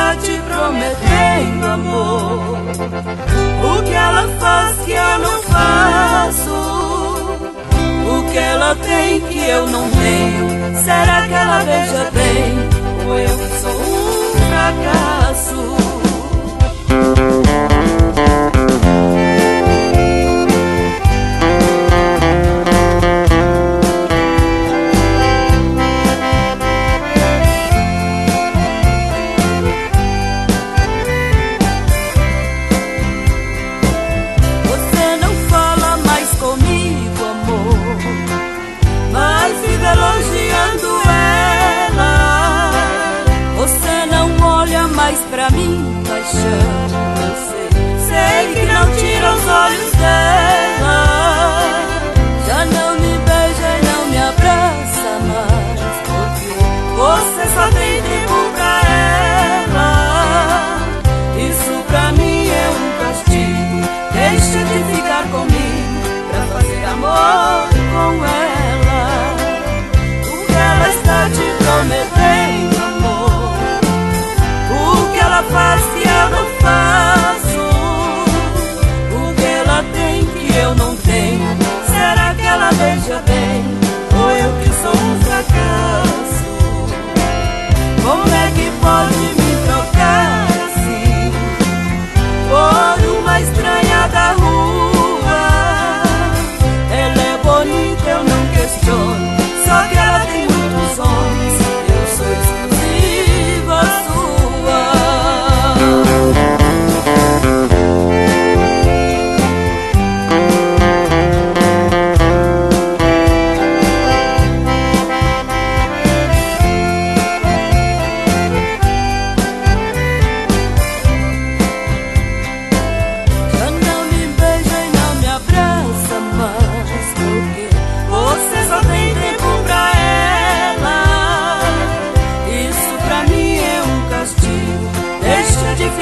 está te prometendo amor. O que ela faz que eu não faço? O que ela tem que eu não tenho? Será que ela veja bem? Ou eu sou um fracasso? myself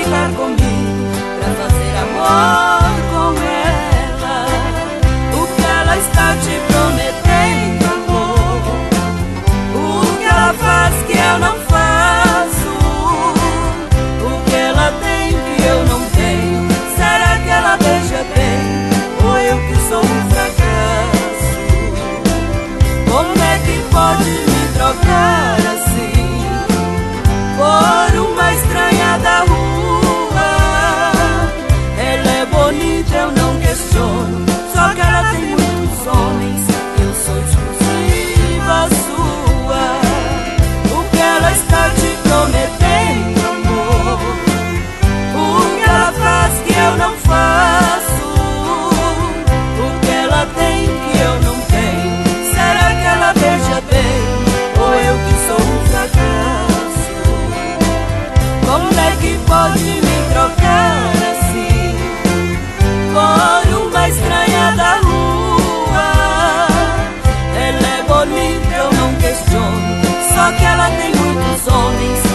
estar. Só que ela tem muitos homens